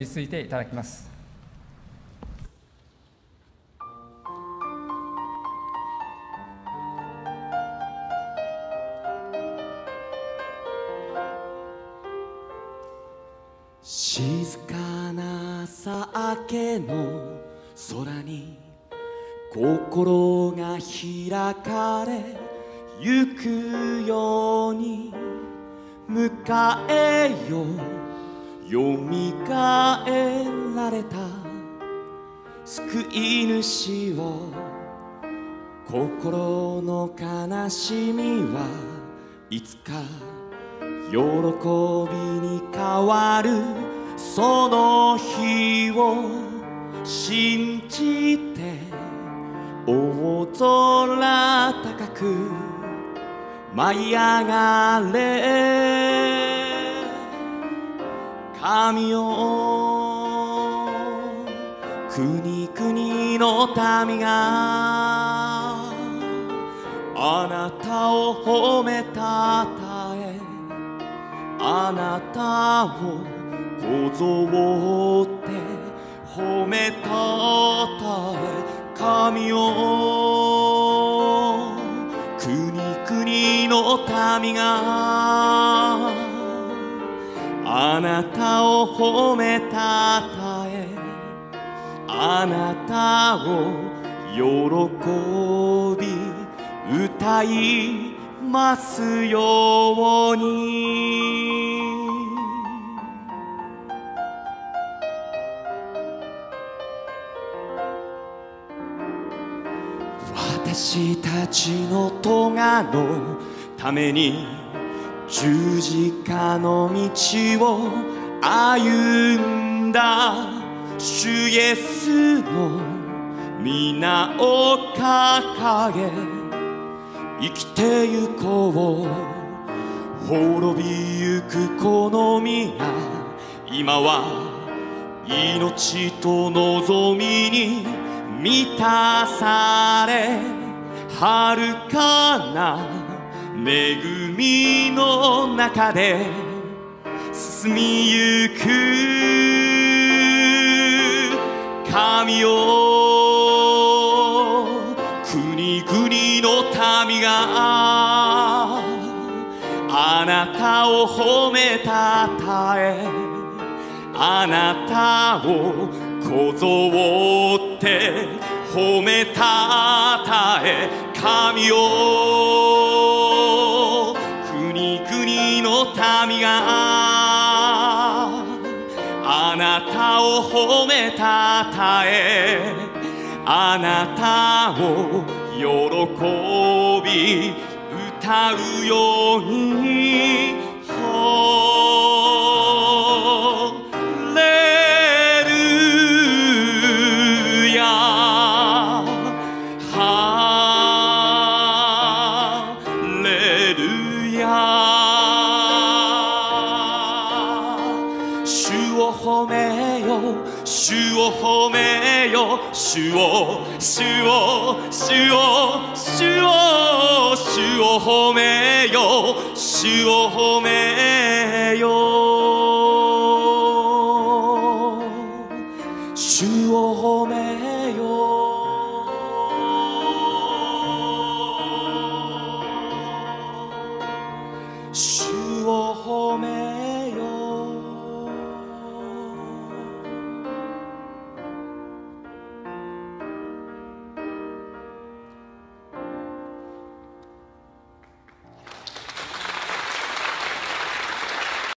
についていただきます。静かな朝明けの空に心が開かれゆくように迎えよよみがえられた。救い主を心の悲しみはいつか喜びに変わる。その日を信じて大空高く舞い上がれ。神よ国々の民があなたを褒めたたえあなたをこぞって褒めたたえ神よ国々の民があなたを褒めたたえあなたを喜び歌いますように。私たちの咎のために十字架の道を歩んだ主イエスの皆を掲げ生きてゆこう滅びゆくこの身が今は命と望みに満たされ遥かな恵みの中で進みゆく神よ国々の民があなたを褒めたたえあなたをこぞって褒めたたえ神よ神があなたを褒めたたえあなたを喜び歌うように。主を褒めよ。主を主を主を主を主を褒めよ。主を褒めよ。主を褒めよ。主を褒めよ。